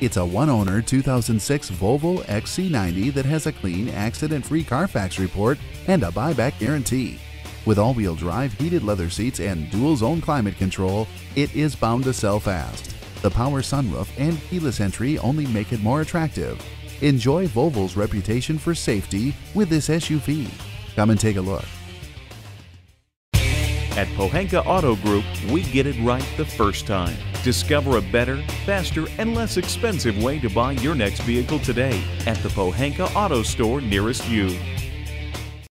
It's a one-owner 2006 Volvo XC90 that has a clean, accident-free Carfax report and a buyback guarantee. With all-wheel drive, heated leather seats, and dual-zone climate control, it is bound to sell fast. The power sunroof and keyless entry only make it more attractive. Enjoy Volvo's reputation for safety with this SUV. Come and take a look. At Pohanka Auto Group, we get it right the first time. Discover a better, faster, and less expensive way to buy your next vehicle today at the Pohanka Auto Store nearest you.